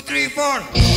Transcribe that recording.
two, three, four.